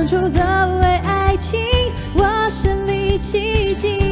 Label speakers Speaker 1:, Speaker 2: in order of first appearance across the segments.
Speaker 1: 当初走为爱情我身临其境。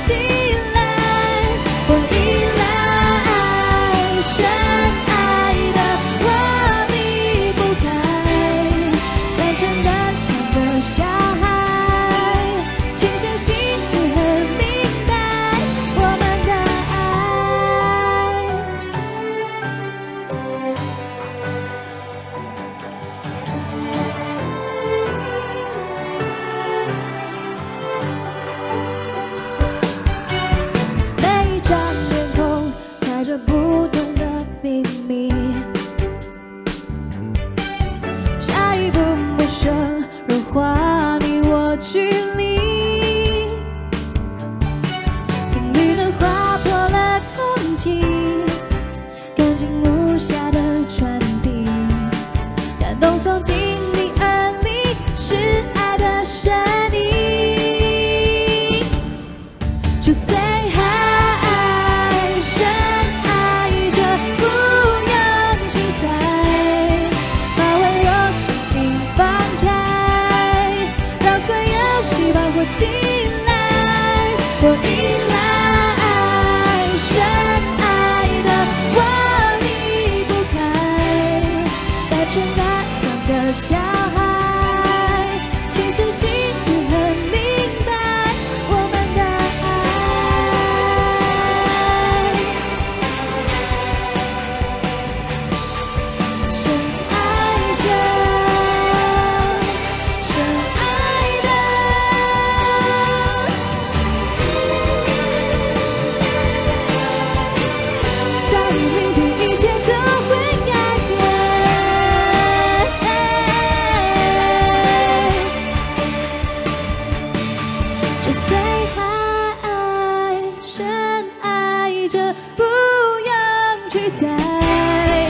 Speaker 1: 心。我依赖深爱的，我离不开。大城的上个夏。that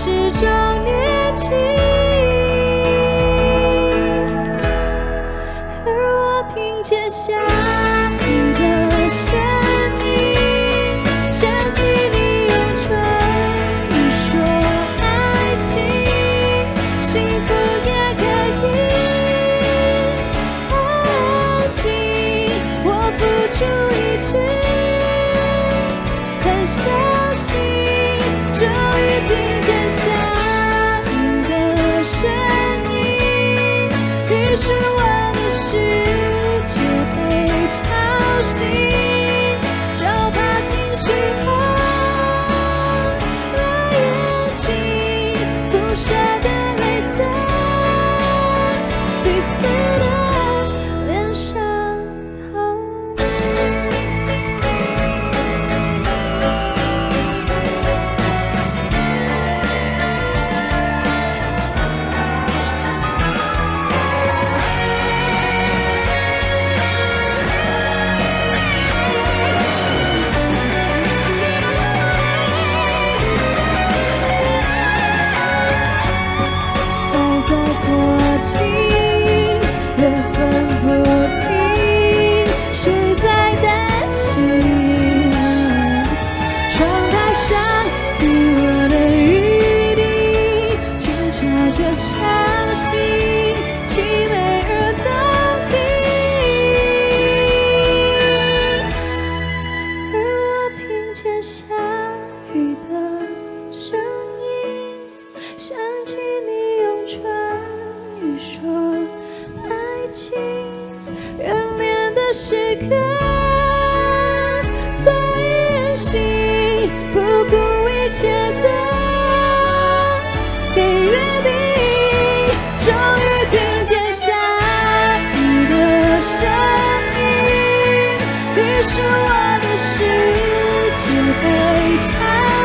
Speaker 1: 始终年轻。而我听见下雨的声音，想起你用唇语说爱情，幸福也可以安静。我付出一切，很想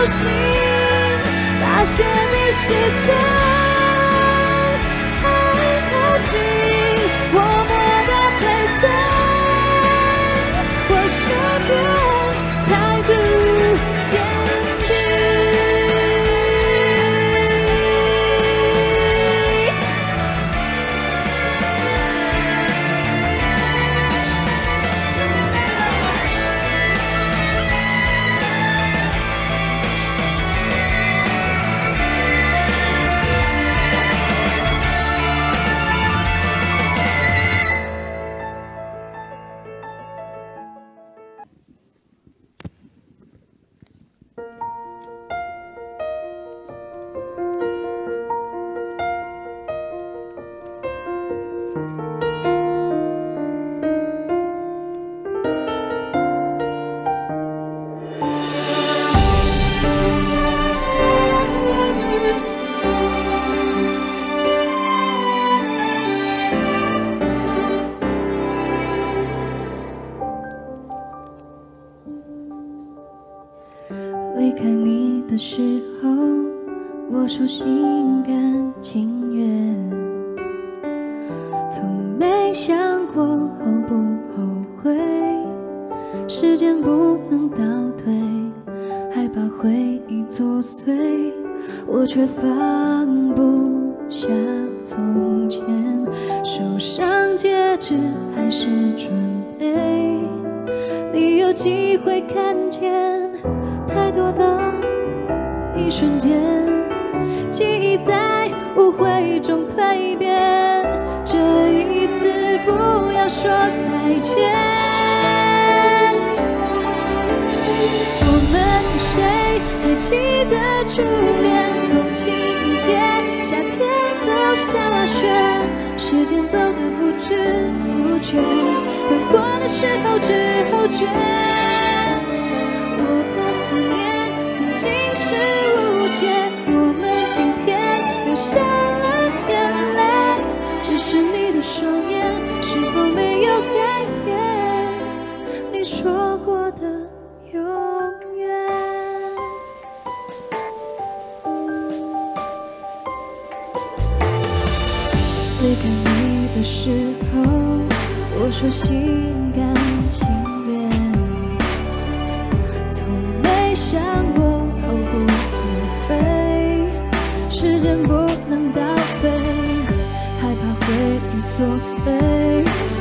Speaker 1: 心，发现你始终回忆作祟，我却放不下从前。手上戒指还是准备，你有机会看见太多的一瞬间，记忆在误会中蜕变。这一次不要说再见。初恋空气凝结？夏天都下雪，时间走得不知不觉，难过的时候只后觉。我的思念曾经是无解，说心甘情愿，从没想过后不后悔。时间不能倒退，害怕回忆作祟，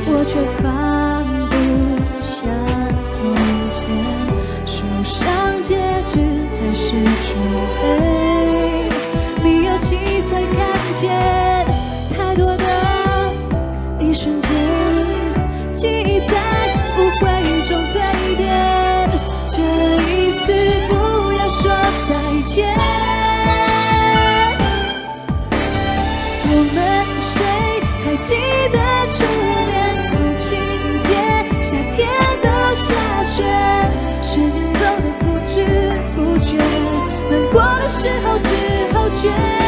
Speaker 1: 我却放不下从前，受伤结局还是纯黑。你有机会看记忆在误会中蜕变。这一次不要说再见。我们谁还记得初恋？母亲节？夏天的下雪，时间走得不知不觉，难过的时候只后觉。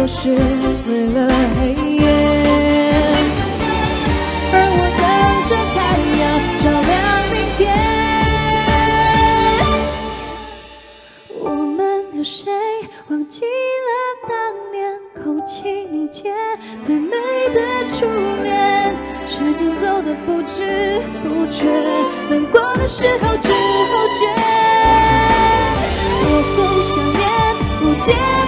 Speaker 1: 都是为了黑夜，而我等着太阳照亮明天。我们有谁忘记了当年空气凝结最美的初恋？时间走得不知不觉，难过的时候只后觉。我会想念无解的